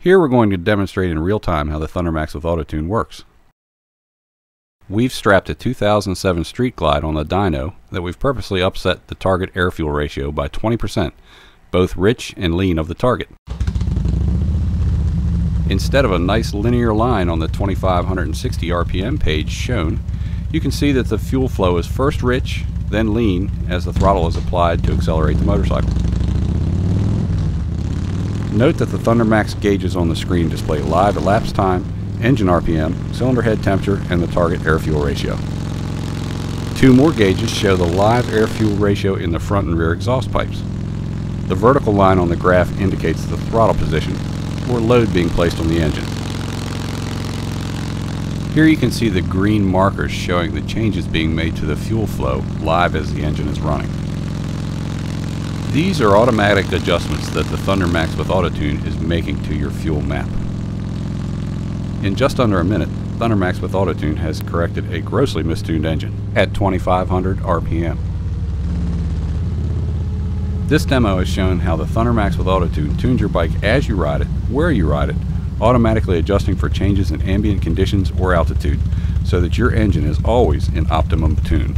Here we're going to demonstrate in real time how the ThunderMax with AutoTune works. We've strapped a 2007 Street Glide on the dyno that we've purposely upset the target air-fuel ratio by 20%, both rich and lean of the target. Instead of a nice linear line on the 2560 RPM page shown, you can see that the fuel flow is first rich, then lean as the throttle is applied to accelerate the motorcycle. Note that the ThunderMax gauges on the screen display live elapsed time, engine RPM, cylinder head temperature, and the target air-fuel ratio. Two more gauges show the live air-fuel ratio in the front and rear exhaust pipes. The vertical line on the graph indicates the throttle position, or load being placed on the engine. Here you can see the green markers showing the changes being made to the fuel flow live as the engine is running. These are automatic adjustments that the ThunderMax with AutoTune is making to your fuel map. In just under a minute, ThunderMax with AutoTune has corrected a grossly mistuned engine at 2500 RPM. This demo has shown how the ThunderMax with AutoTune tunes your bike as you ride it, where you ride it, automatically adjusting for changes in ambient conditions or altitude so that your engine is always in optimum tune.